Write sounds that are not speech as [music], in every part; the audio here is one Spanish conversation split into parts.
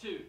two,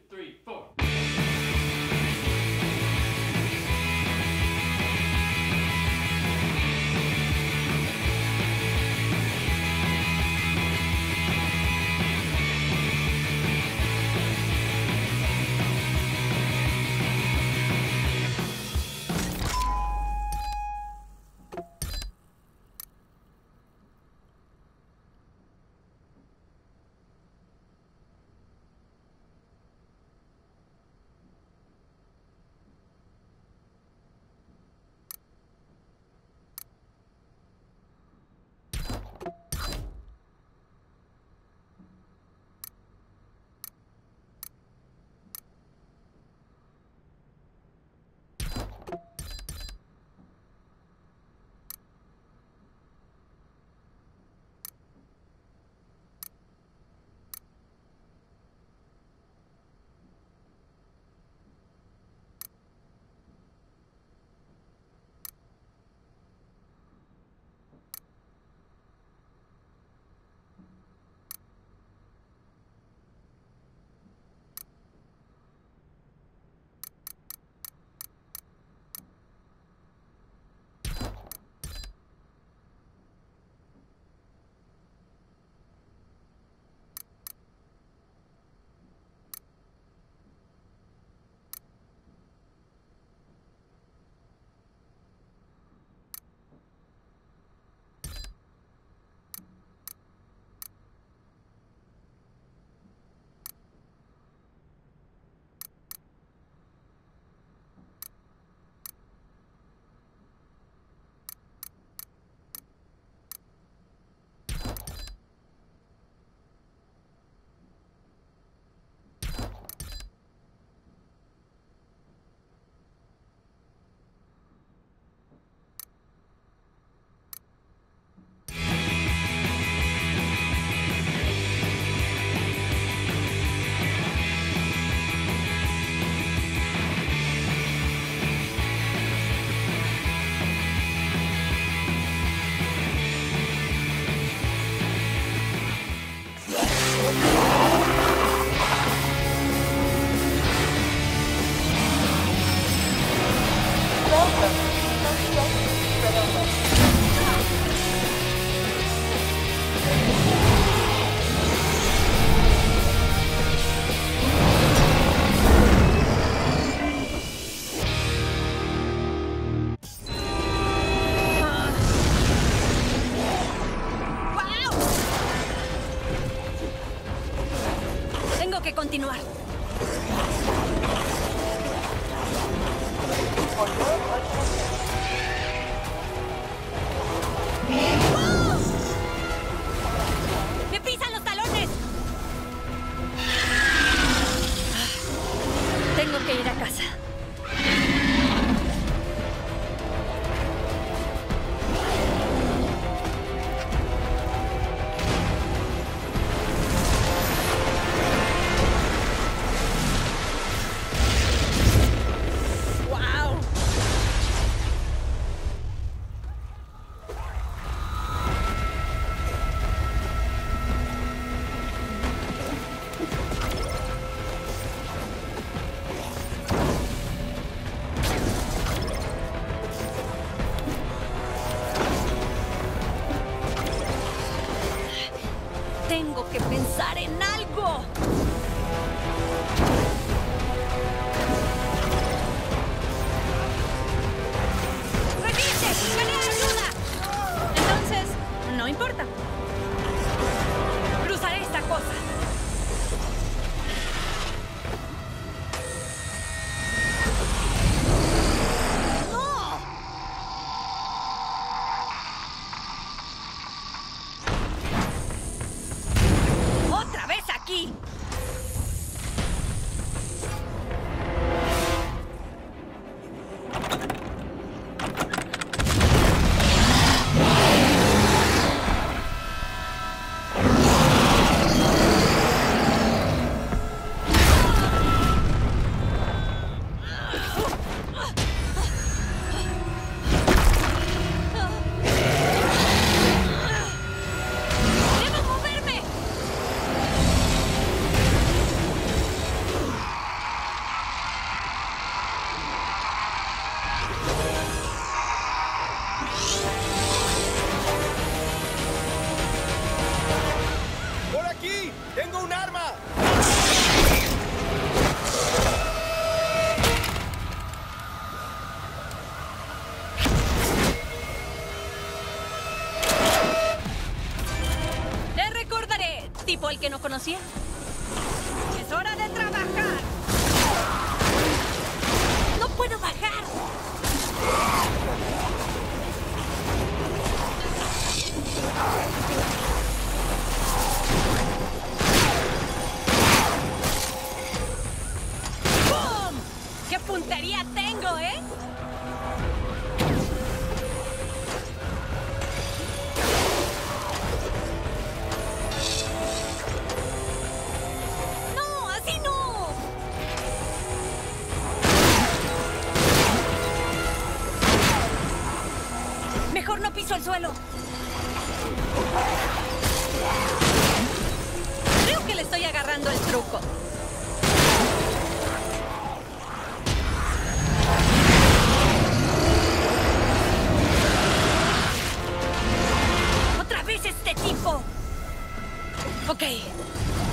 Ok,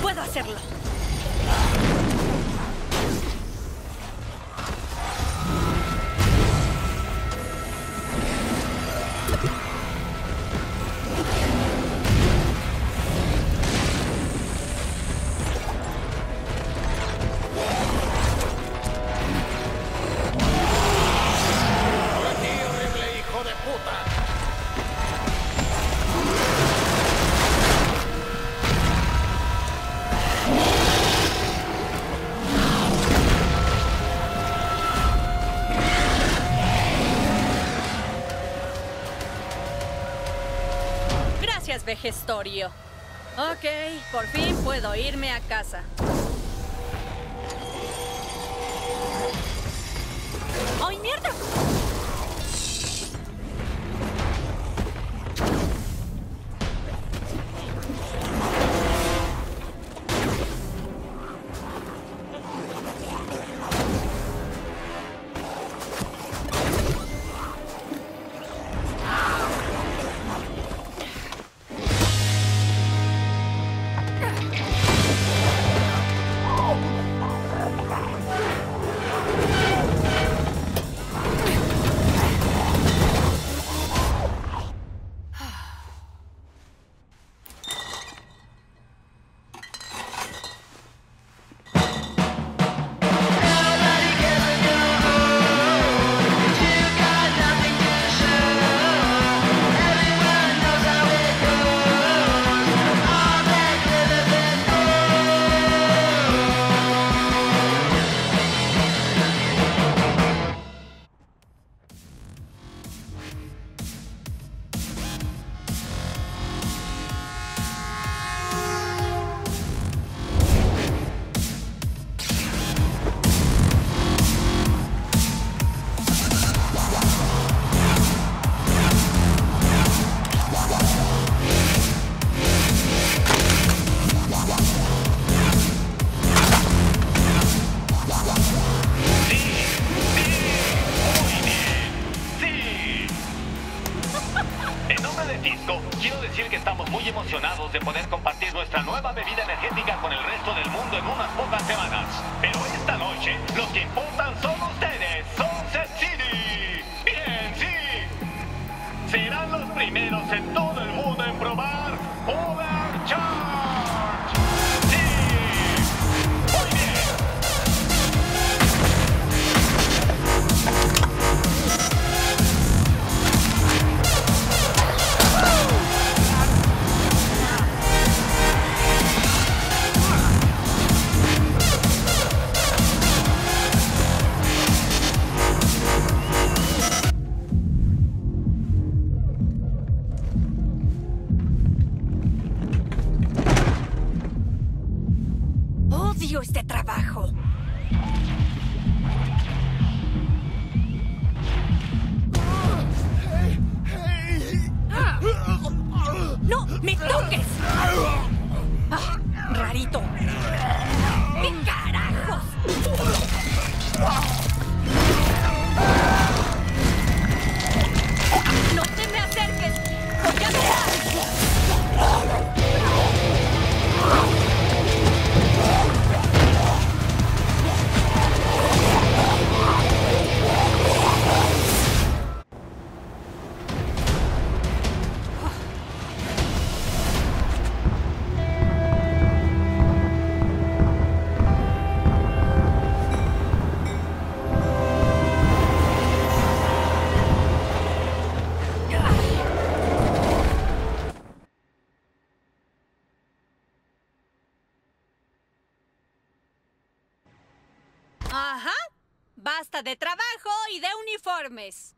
puedo hacerlo. de gestorio. Ok, por fin puedo irme a casa. De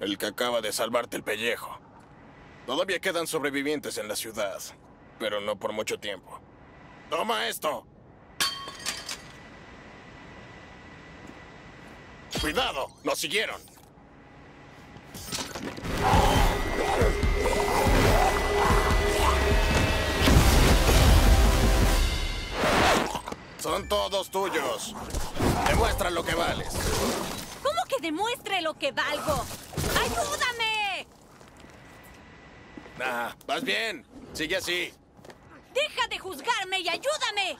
El que acaba de salvarte el pellejo. Todavía quedan sobrevivientes en la ciudad, pero no por mucho tiempo. ¡Toma esto! ¡Cuidado! ¡Nos siguieron! Son todos tuyos. Demuestra lo que vales. ¿Cómo que demuestre lo que valgo? ¡Ayúdame! Ah, vas bien. Sigue así. ¡Deja de juzgarme y ayúdame!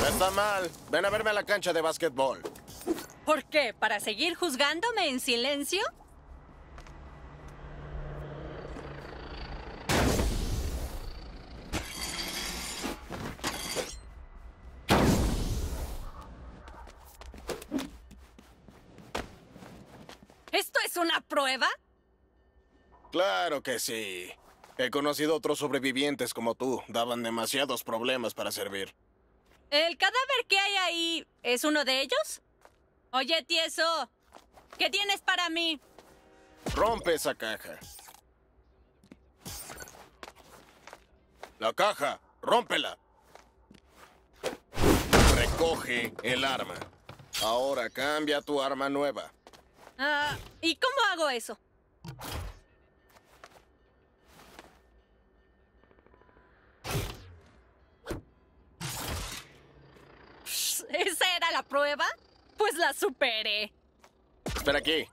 No está mal. Ven a verme a la cancha de básquetbol. ¿Por qué? ¿Para seguir juzgándome en silencio? ¿Esto es una prueba? Claro que sí. He conocido otros sobrevivientes como tú. Daban demasiados problemas para servir. ¿El cadáver que hay ahí es uno de ellos? Oye, tieso, ¿qué tienes para mí? Rompe esa caja. La caja, rómpela. Recoge el arma. Ahora cambia tu arma nueva. Ah, ¿y cómo hago eso? ¿Esa era la prueba? Pues la superé. Espera aquí.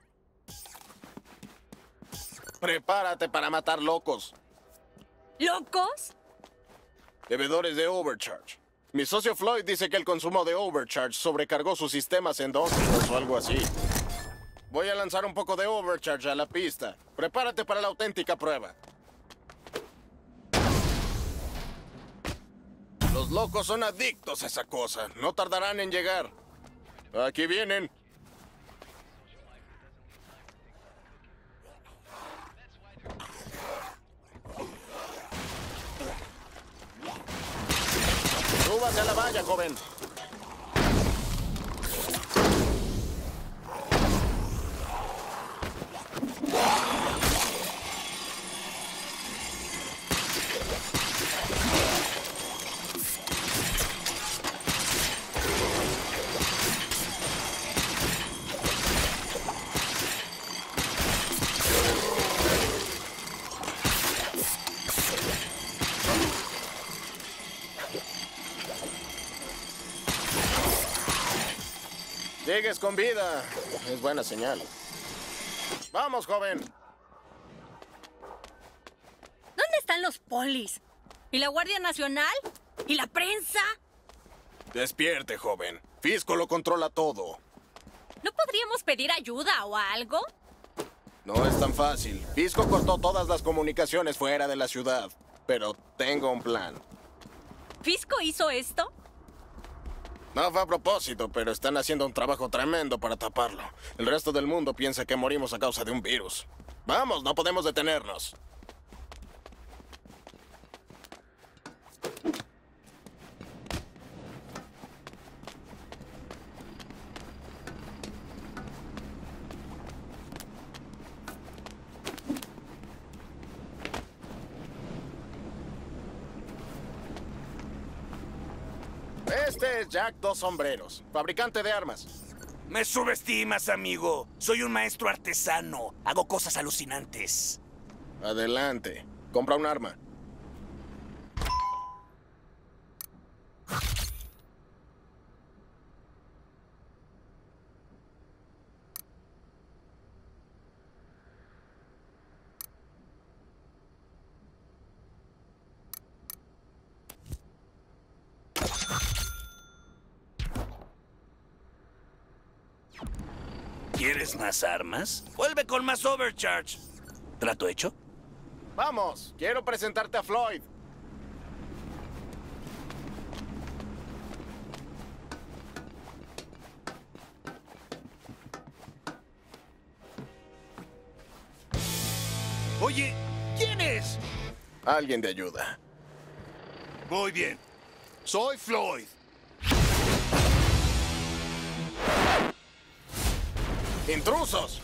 Prepárate para matar locos. ¿Locos? Bebedores de Overcharge. Mi socio Floyd dice que el consumo de Overcharge sobrecargó sus sistemas endógenos o algo así. Voy a lanzar un poco de Overcharge a la pista. Prepárate para la auténtica prueba. Los locos son adictos a esa cosa. No tardarán en llegar. Aquí vienen. Súbase a la valla, joven. Sigues con vida. Es buena señal. Vamos, joven. ¿Dónde están los polis? ¿Y la Guardia Nacional? ¿Y la prensa? Despierte, joven. Fisco lo controla todo. ¿No podríamos pedir ayuda o algo? No es tan fácil. Fisco cortó todas las comunicaciones fuera de la ciudad. Pero tengo un plan. ¿Fisco hizo esto? No fue a propósito, pero están haciendo un trabajo tremendo para taparlo. El resto del mundo piensa que morimos a causa de un virus. Vamos, no podemos detenernos. Este es Jack Dos Sombreros, fabricante de armas. Me subestimas, amigo. Soy un maestro artesano. Hago cosas alucinantes. Adelante, compra un arma. más armas? Vuelve con más overcharge. ¿Trato hecho? Vamos, quiero presentarte a Floyd. Oye, ¿quién es? Alguien de ayuda. Muy bien. Soy Floyd. ¡Intrusos!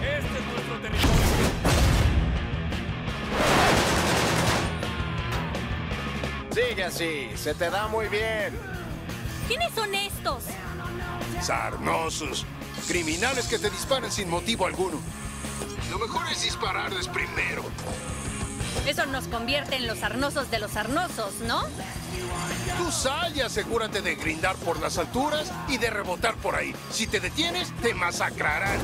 Este es nuestro territorio. Sigue así, se te da muy bien. ¿Quiénes son estos? Sarnosos. Criminales que te disparan sin motivo alguno. Lo mejor es dispararles primero. Eso nos convierte en los arnosos de los arnosos, ¿no? Tú sal y asegúrate de grindar por las alturas y de rebotar por ahí. Si te detienes, te masacrarán.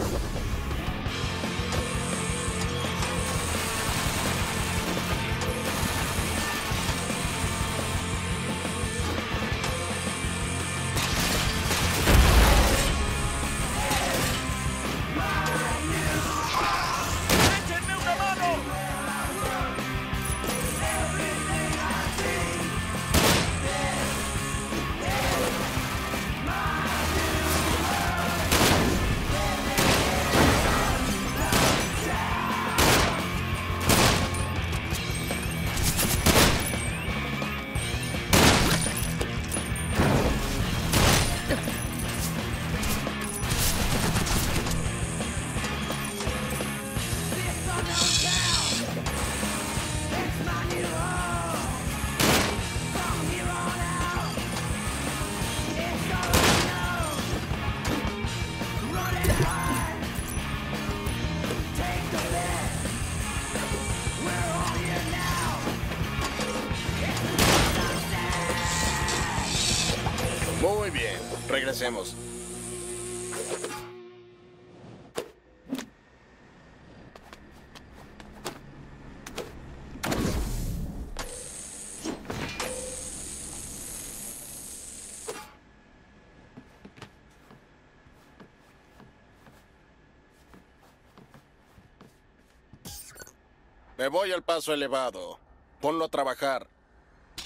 Me voy al paso elevado. Ponlo a trabajar.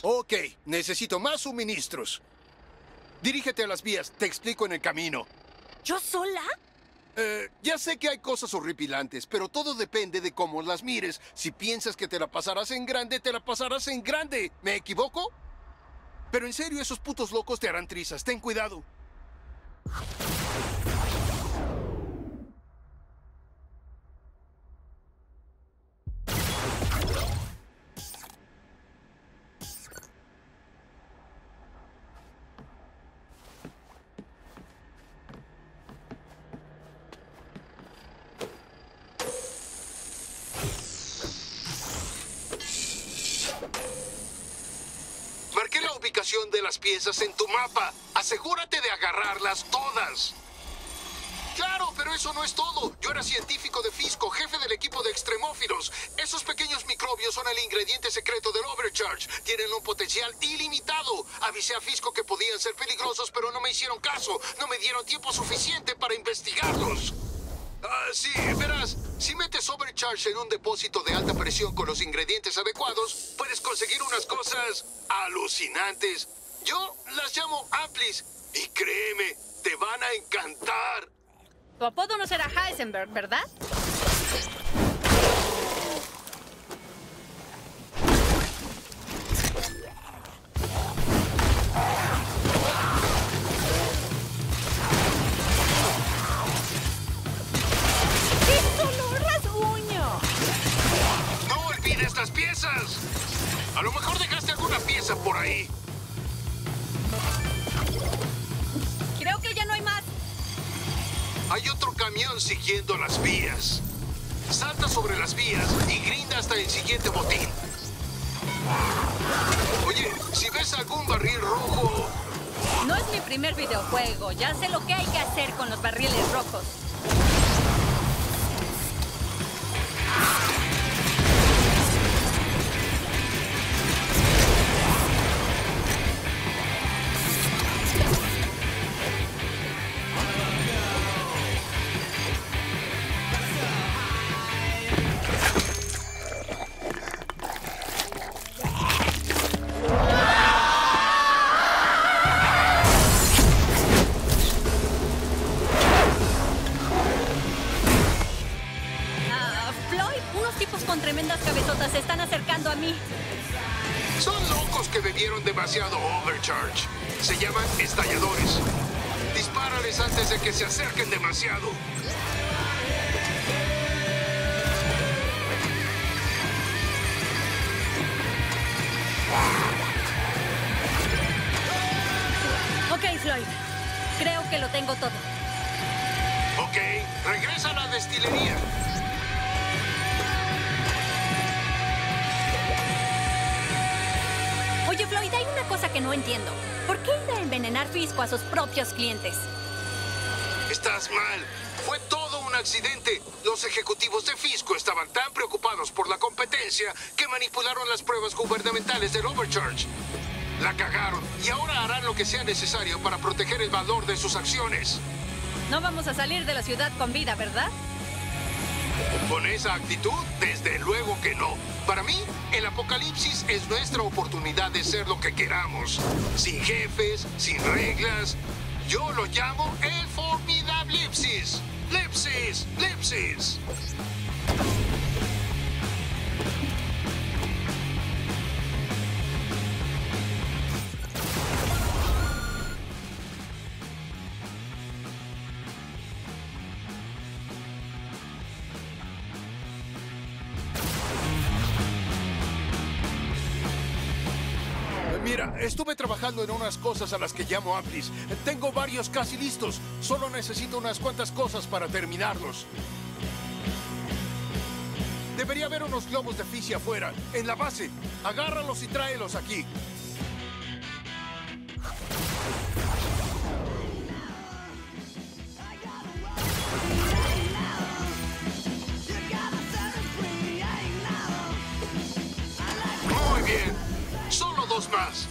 Ok, necesito más suministros. Dirígete a las vías, te explico en el camino. ¿Yo sola? Eh, ya sé que hay cosas horripilantes, pero todo depende de cómo las mires. Si piensas que te la pasarás en grande, te la pasarás en grande. ¿Me equivoco? Pero en serio, esos putos locos te harán trizas. Ten cuidado. Marqué la ubicación de las en tu mapa. Asegúrate de agarrarlas todas. Claro, pero eso no es todo. Yo era científico de Fisco, jefe del equipo de extremófilos. Esos pequeños microbios son el ingrediente secreto del Overcharge. Tienen un potencial ilimitado. Avisé a Fisco que podían ser peligrosos, pero no me hicieron caso. No me dieron tiempo suficiente para investigarlos. Ah, sí, verás, si metes Overcharge en un depósito de alta presión con los ingredientes adecuados, puedes conseguir unas cosas alucinantes. Yo las llamo Amplis y créeme, te van a encantar. Tu apodo no será Heisenberg, ¿verdad? No olvides las piezas. A lo mejor dejaste alguna pieza por ahí. Hay otro camión siguiendo las vías. Salta sobre las vías y grinda hasta el siguiente botín. Oye, si ves algún barril rojo, No es mi primer videojuego. Ya sé lo que hay que hacer con los barriles rojos. Estás mal. Fue todo un accidente. Los ejecutivos de Fisco estaban tan preocupados por la competencia que manipularon las pruebas gubernamentales del Overcharge. La cagaron y ahora harán lo que sea necesario para proteger el valor de sus acciones. No vamos a salir de la ciudad con vida, ¿verdad? Con esa actitud, desde luego que no. Para mí, el apocalipsis es nuestra oportunidad de ser lo que queramos. Sin jefes, sin reglas. Yo lo llamo el formidablipsis. Lipsies! Lipsies! Lipsies! En unas cosas a las que llamo amplis. Tengo varios casi listos. Solo necesito unas cuantas cosas para terminarlos. Debería haber unos globos de fisia afuera, en la base. Agárralos y tráelos aquí. Muy bien. Solo dos más.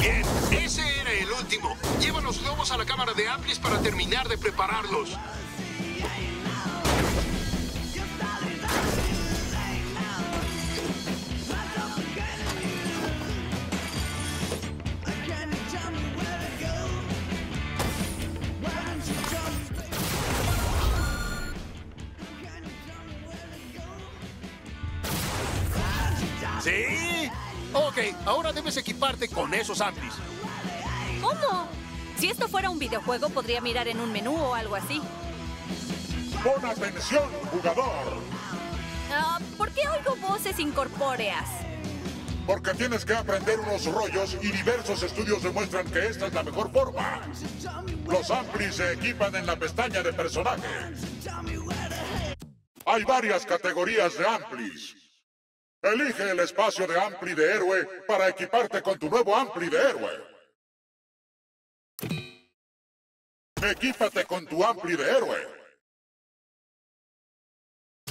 Bien. Ese era el último. Lleva los globos a la cámara de amplis para terminar de prepararlos. Equiparte con esos amplis. ¿Cómo? Si esto fuera un videojuego, podría mirar en un menú o algo así. Pon atención, jugador, Ah, ¿Por qué oigo voces incorpóreas? porque tienes que aprender unos rollos y diversos estudios demuestran que esta es la mejor forma. Los amplis se equipan en la pestaña de personaje. Hay varias categorías de amplis. Elige el espacio de ampli de héroe para equiparte con tu nuevo ampli de héroe. Equípate con tu ampli de héroe.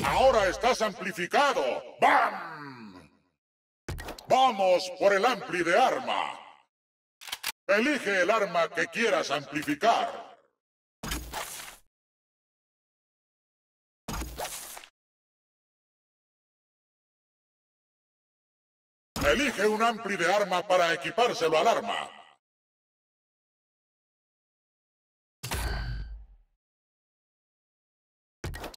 Ahora estás amplificado. ¡Bam! Vamos por el ampli de arma. Elige el arma que quieras amplificar. Elige un ampli de arma para equipárselo al arma.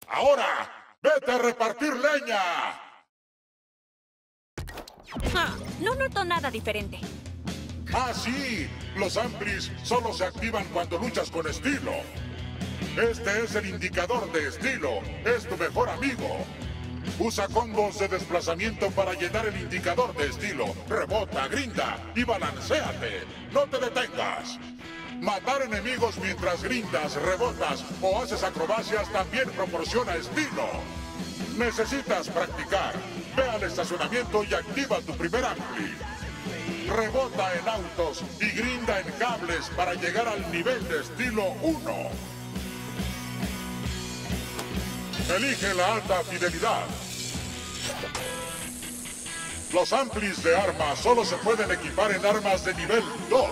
Ahora, vete a repartir leña. Ah, no noto nada diferente. Ah, sí, los amplis solo se activan cuando luchas con estilo. Este es el indicador de estilo, es tu mejor amigo. Usa combos de desplazamiento para llenar el indicador de estilo. Rebota, grinda y balanceate. No te detengas. Matar enemigos mientras grindas, rebotas o haces acrobacias también proporciona estilo. Necesitas practicar. Ve al estacionamiento y activa tu primer ampli. Rebota en autos y grinda en cables para llegar al nivel de estilo 1. Elige la alta fidelidad. Los amplis de arma solo se pueden equipar en armas de nivel 2.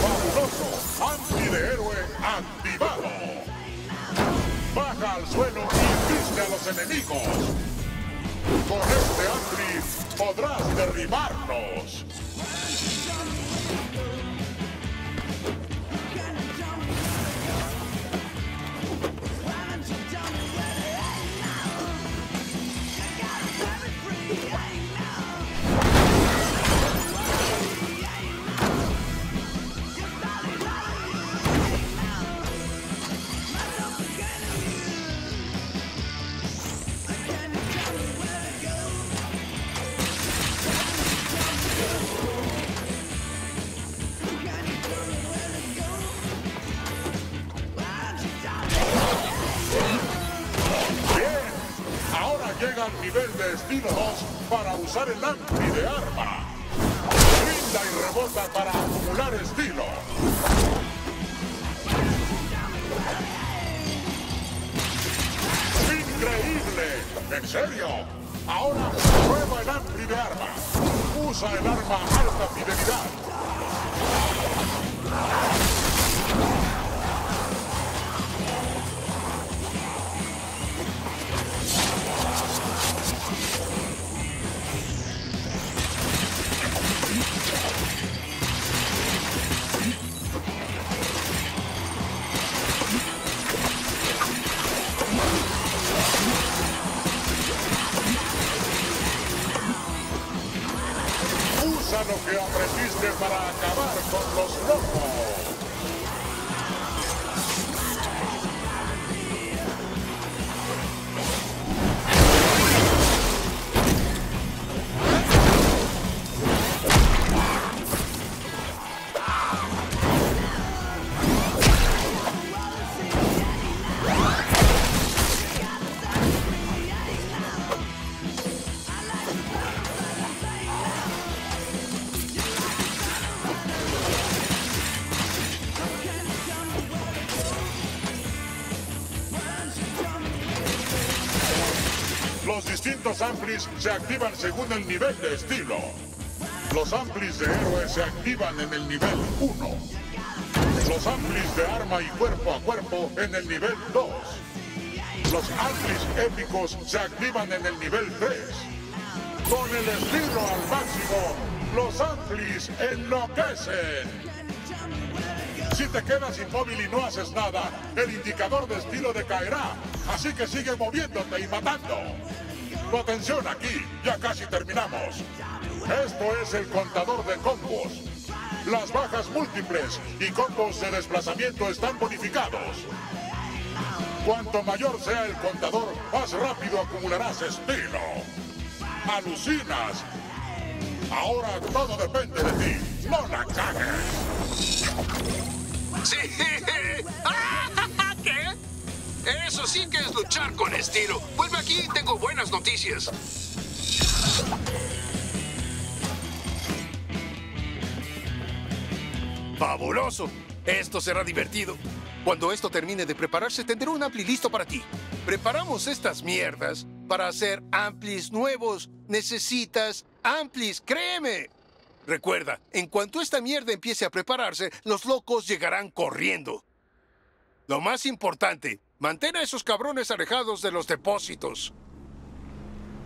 ¡Fabuloso! ¡Ampli de héroe activado! tira al suelo y viste a los enemigos. Con este Ampli podrás derribarnos. Nivel de estilo 2 para usar el ampli de arma. Brinda y rebota para acumular estilo. ¡Increíble! ¿En serio? Ahora prueba el ampli de arma. Usa el arma alta fidelidad. Se activan según el nivel de estilo. Los amplis de héroe se activan en el nivel 1. Los amplis de arma y cuerpo a cuerpo en el nivel 2. Los amplis épicos se activan en el nivel 3. Con el estilo al máximo, los amplis enloquecen. Si te quedas inmóvil y no haces nada, el indicador de estilo decaerá. Así que sigue moviéndote y matando. Tu atención aquí, ya casi terminamos. Esto es el contador de combos. Las bajas múltiples y combos de desplazamiento están bonificados. Cuanto mayor sea el contador, más rápido acumularás estilo. ¡Alucinas! Ahora todo depende de ti. ¡No la cagues! ¡Sí! ¿Qué? [laughs] Eso sí que es luchar con estilo. Vuelve aquí y tengo buenas noticias. ¡Fabuloso! Esto será divertido. Cuando esto termine de prepararse, tendré un ampli listo para ti. Preparamos estas mierdas para hacer amplis nuevos. Necesitas amplis, créeme. Recuerda, en cuanto esta mierda empiece a prepararse, los locos llegarán corriendo. Lo más importante, mantén a esos cabrones alejados de los depósitos.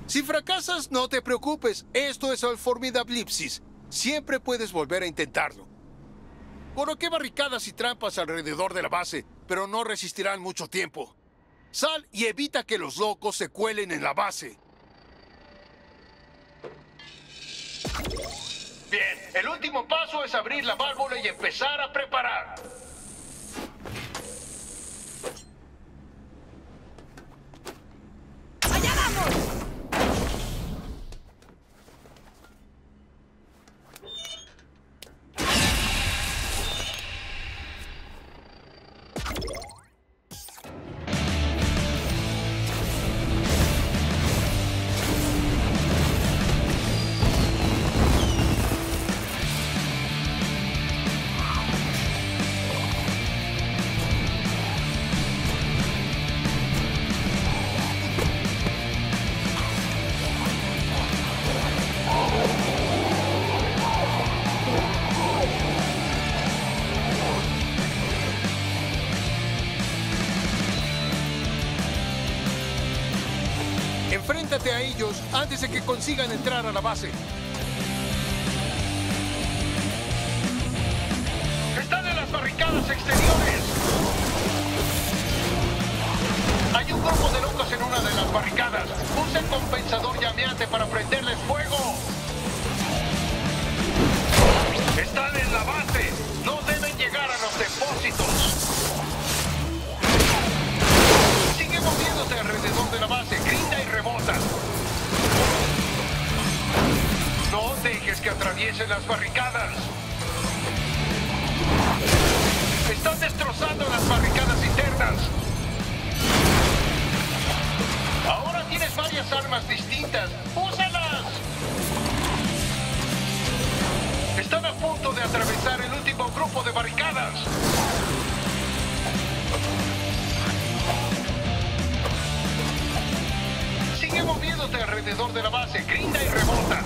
Si fracasas, no te preocupes. Esto es el Formidablipsis. Siempre puedes volver a intentarlo. Coloqué barricadas y trampas alrededor de la base, pero no resistirán mucho tiempo. Sal y evita que los locos se cuelen en la base. Bien, el último paso es abrir la válvula y empezar a preparar. Antes de que consigan entrar a la base. Armas distintas. ¡Úsalas! Están a punto de atravesar el último grupo de barricadas. Sigue moviéndote alrededor de la base. Grinda y rebota.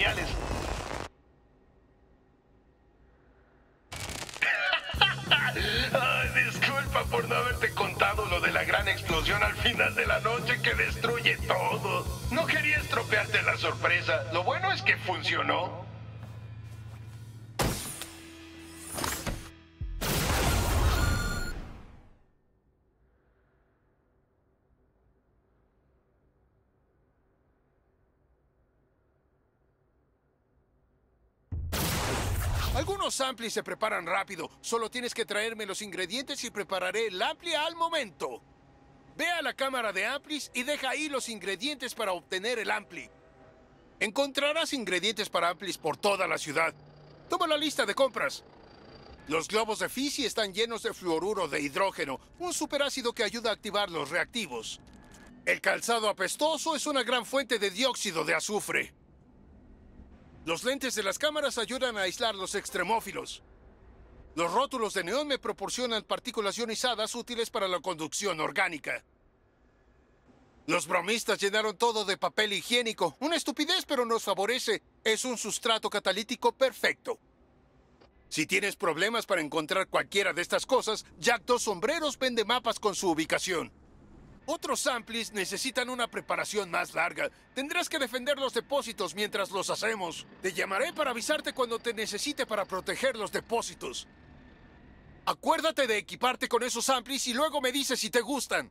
Geniales! Disculpa por no haberte contado lo de la gran explosión al final de la noche que destruye todo. No quería estropearte la sorpresa. Lo bueno es que funcionó. Algunos amplis se preparan rápido. Solo tienes que traerme los ingredientes y prepararé el ampli al momento. Ve a la cámara de amplis y deja ahí los ingredientes para obtener el ampli. Encontrarás ingredientes para amplis por toda la ciudad. Toma la lista de compras. Los globos de Fisi están llenos de fluoruro de hidrógeno, un superácido que ayuda a activar los reactivos. El calzado apestoso es una gran fuente de dióxido de azufre. Los lentes de las cámaras ayudan a aislar los extremófilos. Los rótulos de neón me proporcionan partículas ionizadas útiles para la conducción orgánica. Los bromistas llenaron todo de papel higiénico. Una estupidez, pero nos favorece. Es un sustrato catalítico perfecto. Si tienes problemas para encontrar cualquiera de estas cosas, Jack Dos Sombreros vende mapas con su ubicación. Otros amplis necesitan una preparación más larga. Tendrás que defender los depósitos mientras los hacemos. Te llamaré para avisarte cuando te necesite para proteger los depósitos. Acuérdate de equiparte con esos amplis y luego me dices si te gustan.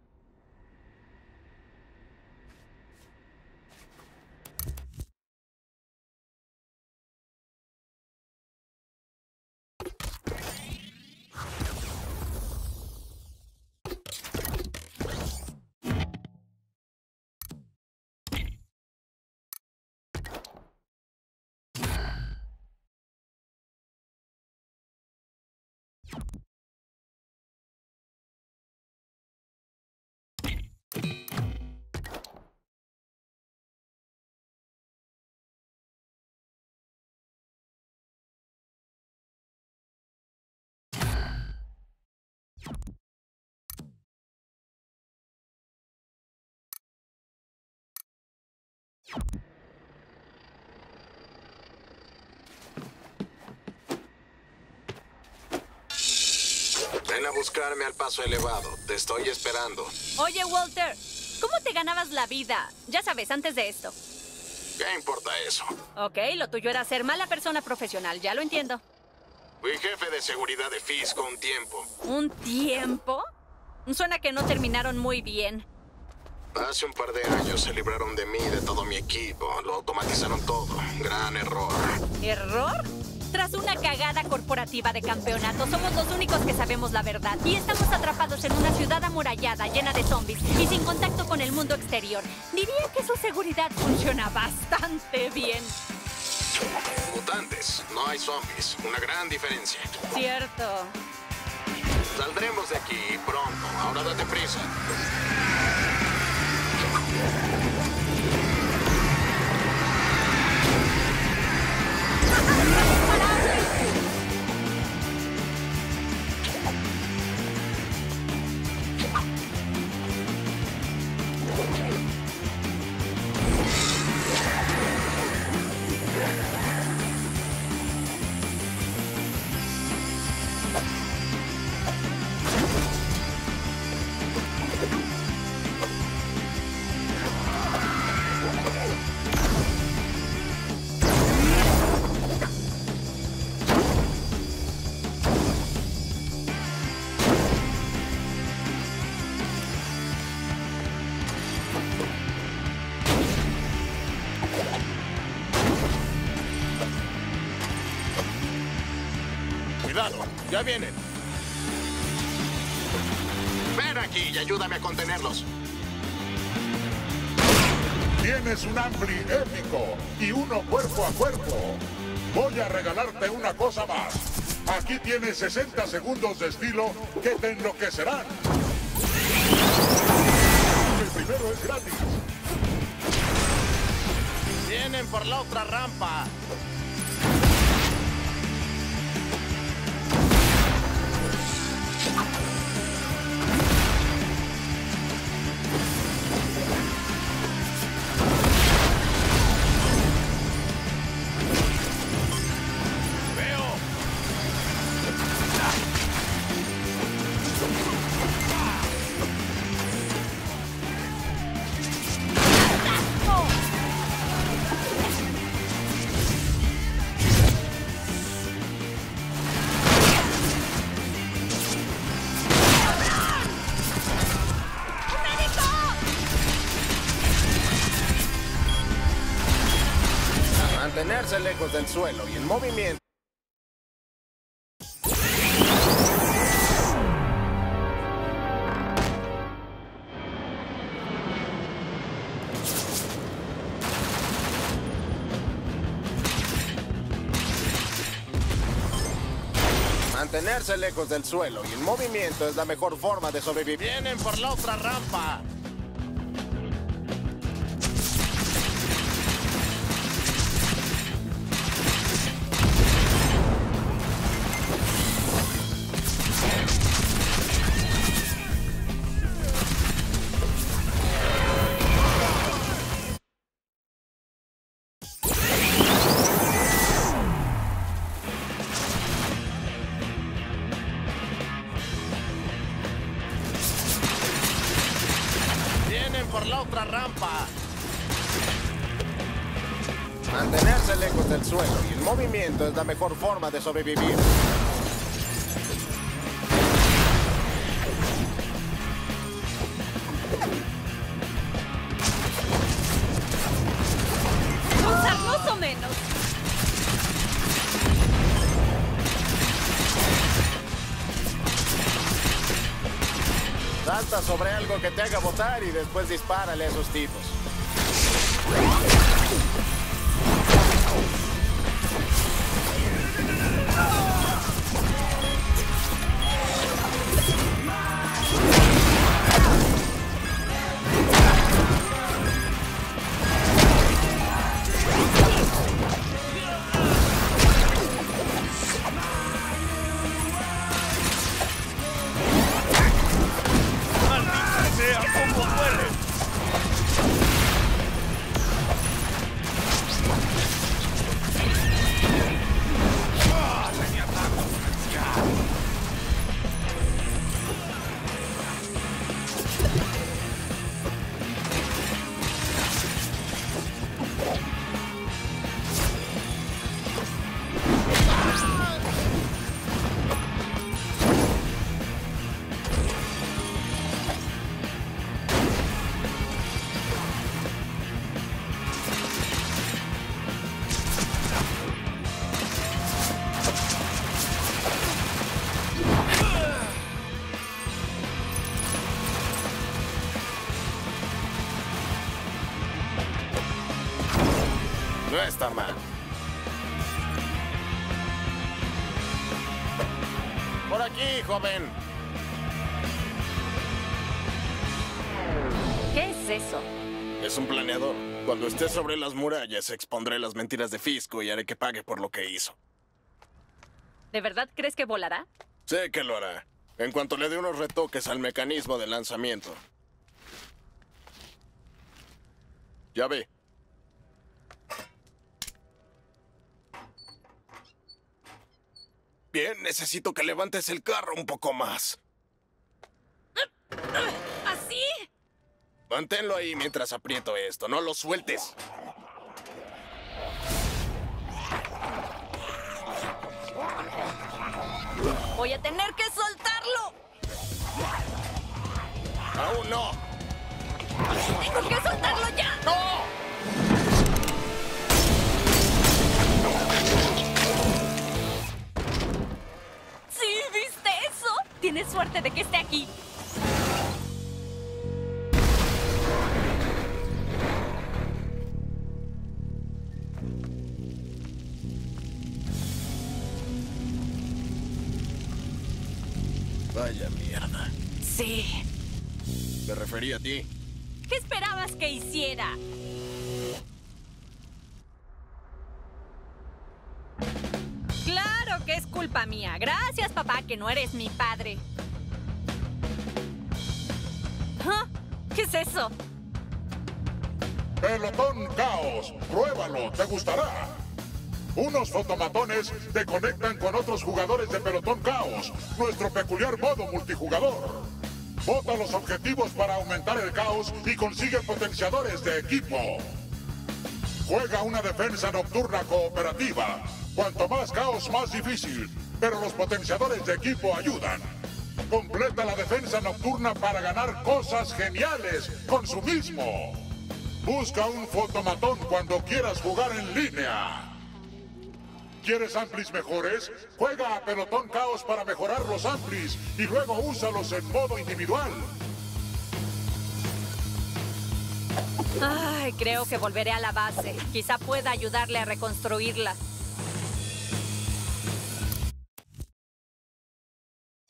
Ven a buscarme al paso elevado. Te estoy esperando. Oye, Walter, ¿cómo te ganabas la vida? Ya sabes, antes de esto. ¿Qué importa eso? Ok, lo tuyo era ser mala persona profesional, ya lo entiendo. Fui jefe de seguridad de Fisco un tiempo. ¿Un tiempo? Suena que no terminaron muy bien. Hace un par de años se libraron de mí y de todo mi equipo. Lo automatizaron todo. Gran error. ¿Error? Tras una cagada corporativa de campeonato, somos los únicos que sabemos la verdad. Y estamos atrapados en una ciudad amurallada, llena de zombies y sin contacto con el mundo exterior. Diría que su seguridad funciona bastante bien. Mutantes, no hay zombies. Una gran diferencia. Cierto. Saldremos de aquí pronto. Ahora date prisa. Cuidado, ya vienen. Ven aquí y ayúdame a contenerlos. Tienes un Ampli épico y uno cuerpo a cuerpo. Voy a regalarte una cosa más. Aquí tienes 60 segundos de estilo que te enloquecerán. El primero es gratis. Vienen por la otra rampa. Mantenerse lejos del suelo y en movimiento. Mantenerse lejos del suelo y en movimiento es la mejor forma de sobrevivir. Vienen por la otra rampa. Sobrevivir. O menos. Salta sobre algo que te haga botar y después dispárale a esos tipos. Eso? Es un planeador. Cuando esté sobre las murallas, expondré las mentiras de Fisco y haré que pague por lo que hizo. ¿De verdad crees que volará? Sé que lo hará. En cuanto le dé unos retoques al mecanismo de lanzamiento. Ya ve. Bien, necesito que levantes el carro un poco más. ¿Así? Manténlo ahí mientras aprieto esto. No lo sueltes. Voy a tener que soltarlo. Aún no. Tengo que soltarlo ya. ¿Sí? ¿Viste eso? Tienes suerte de que esté aquí. Vaya mierda. Sí. Me refería a ti. ¿Qué esperabas que hiciera? Claro que es culpa mía. Gracias, papá, que no eres mi padre. ¿Ah? ¿Qué es eso? Pelotón Caos. Pruébalo, te gustará. Unos fotomatones te conectan con otros jugadores de Pelotón Caos, nuestro peculiar modo multijugador. Bota los objetivos para aumentar el caos y consigue potenciadores de equipo. Juega una defensa nocturna cooperativa. Cuanto más caos, más difícil. Pero los potenciadores de equipo ayudan. Completa la defensa nocturna para ganar cosas geniales con su mismo. Busca un fotomatón cuando quieras jugar en línea. ¿Quieres amplis mejores? Juega a Pelotón Caos para mejorar los amplis y luego úsalos en modo individual. Ay, creo que volveré a la base. Quizá pueda ayudarle a reconstruirla.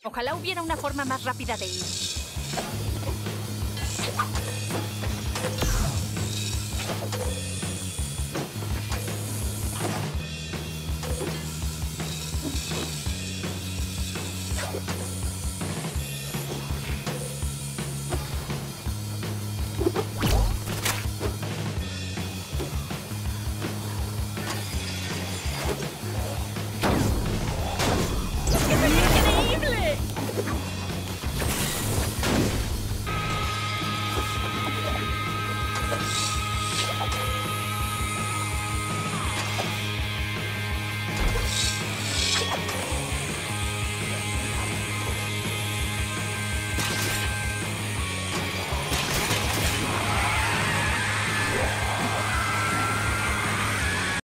Ojalá hubiera una forma más rápida de ir.